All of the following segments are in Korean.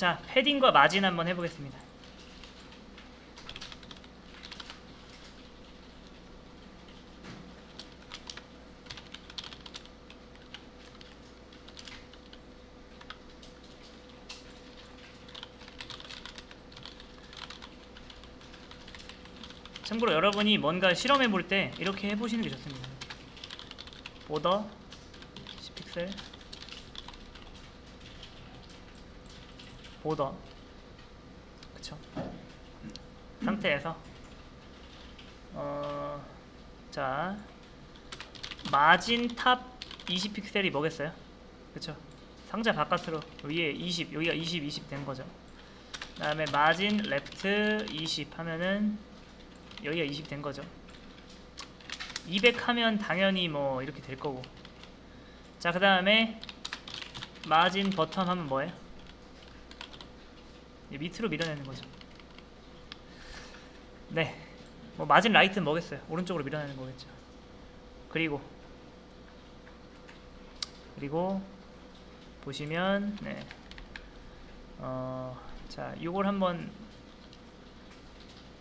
자 패딩과 마진 한번 해보겠습니다. 참고로 여러분이 뭔가 실험해 볼 때 이렇게 해보시는 게 좋습니다. 보더 10픽셀 border 그쵸? 상태에서 어, 자 margin top 20픽셀이 뭐겠어요? 그쵸? 상자 바깥으로 위에 20 여기가 20 20 된 거죠. 그 다음에 margin left 20 하면은 여기가 20 된 거죠. 200 하면 당연히 뭐 이렇게 될 거고. 자 그 다음에 마진 버텀 하면 뭐예요? 이 밑으로 밀어내는 거죠 네뭐 마진 라이트는 뭐겠어요 오른쪽으로 밀어내는 거겠죠 그리고 그리고 보시면 네. 어, 자 이걸 한번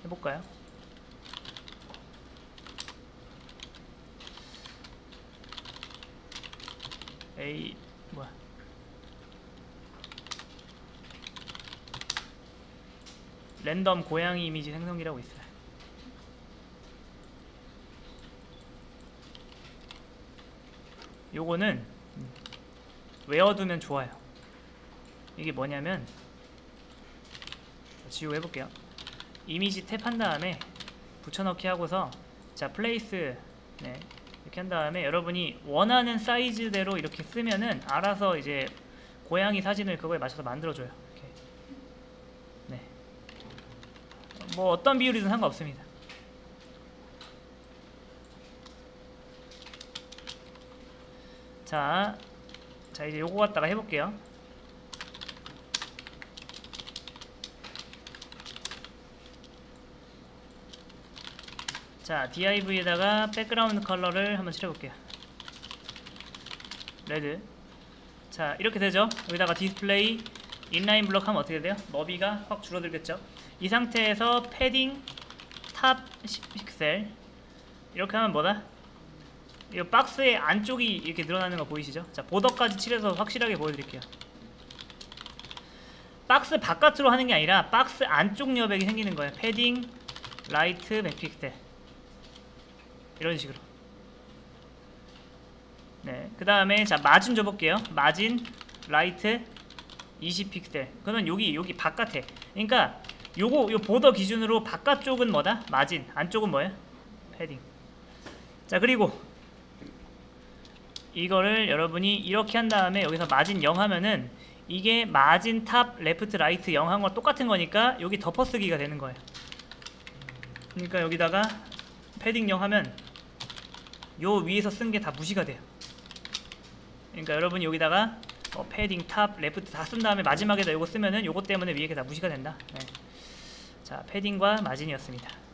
해볼까요? A 뭐야? 랜덤 고양이 이미지 생성기라고 있어요. 요거는 외워두면 좋아요. 이게 뭐냐면 지우 해볼게요. 이미지 탭한 다음에 붙여넣기 하고서 자 플레이스 네 이렇게 한 다음에 여러분이 원하는 사이즈대로 이렇게 쓰면은 알아서 이제 고양이 사진을 그거에 맞춰서 만들어줘요. 이렇게. 네. 뭐 어떤 비율이든 상관없습니다. 자, 자 이제 요거 갖다가 해볼게요. 자 div에다가 background color를 한번 칠해볼게요 red 자 이렇게 되죠 여기다가 display inline block 하면 어떻게 돼요? 너비가 확 줄어들겠죠 이 상태에서 padding top 10픽셀. 이렇게 하면 뭐다? 이 박스의 안쪽이 이렇게 늘어나는 거 보이시죠? 자 border까지 칠해서 확실하게 보여드릴게요. 박스 바깥으로 하는 게 아니라 박스 안쪽 여백이 생기는 거예요. padding right 100픽셀. 이런 식으로. 네, 그 다음에 자 마진 줘볼게요. margin right 20픽셀. 그러면 여기 여기 바깥에. 그러니까 요거 요 border 기준으로 바깥쪽은 뭐다? 마진 안쪽은 뭐예요? 패딩 자 그리고 이거를 여러분이 이렇게 한 다음에 여기서 마진 0 하면은 이게 margin top left right 0 한 거 똑같은 거니까 여기 덮어쓰기가 되는 거예요 그러니까 여기다가 패딩 0 하면 요 위에서 쓴 게 다 무시가 돼요 그러니까 여러분이 여기다가 어, padding, top, left 다 쓴 다음에 마지막에다 요거 쓰면은 요거 때문에 위에 게 다 무시가 된다 네. 자 padding과 margin이었습니다